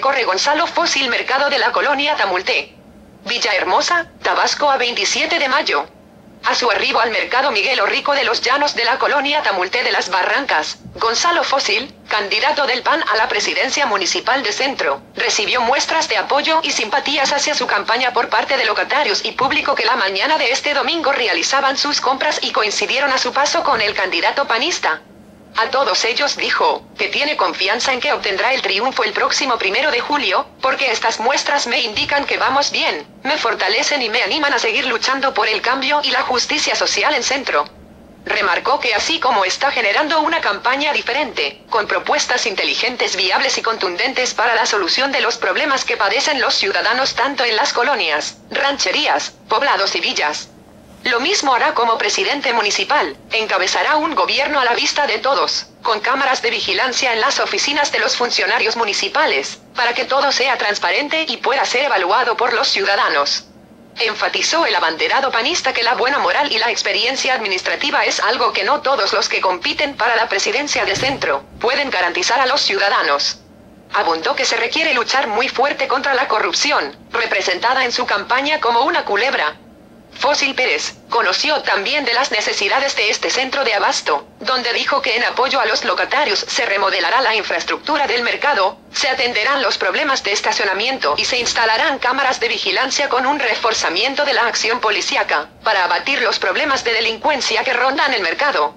recorre Gonzalo Fósil Mercado de la Colonia Tamulté. Villahermosa, Tabasco a 27 de mayo. A su arribo al mercado Miguel Orrico de los Llanos de la colonia Tamulté de las Barrancas, Gonzalo Fósil, candidato del PAN a la presidencia municipal de Centro, recibió muestras de apoyo y simpatías hacia su campaña por parte de locatarios y público que la mañana de este domingo realizaban sus compras y coincidieron a su paso con el candidato panista. A todos ellos dijo, que tiene confianza en que obtendrá el triunfo el próximo primero de julio, porque estas muestras me indican que vamos bien, me fortalecen y me animan a seguir luchando por el cambio y la justicia social en centro. Remarcó que así como está generando una campaña diferente, con propuestas inteligentes, viables y contundentes para la solución de los problemas que padecen los ciudadanos tanto en las colonias, rancherías, poblados y villas, lo mismo hará como presidente municipal, encabezará un gobierno a la vista de todos, con cámaras de vigilancia en las oficinas de los funcionarios municipales, para que todo sea transparente y pueda ser evaluado por los ciudadanos. Enfatizó el abanderado panista que la buena moral y la experiencia administrativa es algo que no todos los que compiten para la presidencia de centro pueden garantizar a los ciudadanos. Abundó que se requiere luchar muy fuerte contra la corrupción, representada en su campaña como una culebra, Fósil Pérez, conoció también de las necesidades de este centro de abasto, donde dijo que en apoyo a los locatarios se remodelará la infraestructura del mercado, se atenderán los problemas de estacionamiento y se instalarán cámaras de vigilancia con un reforzamiento de la acción policíaca, para abatir los problemas de delincuencia que rondan el mercado.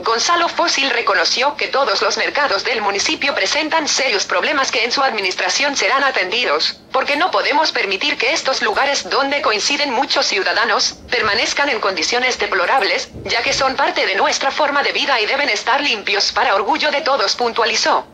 Gonzalo Fósil reconoció que todos los mercados del municipio presentan serios problemas que en su administración serán atendidos, porque no podemos permitir que estos lugares donde coinciden muchos ciudadanos, permanezcan en condiciones deplorables, ya que son parte de nuestra forma de vida y deben estar limpios para orgullo de todos, puntualizó.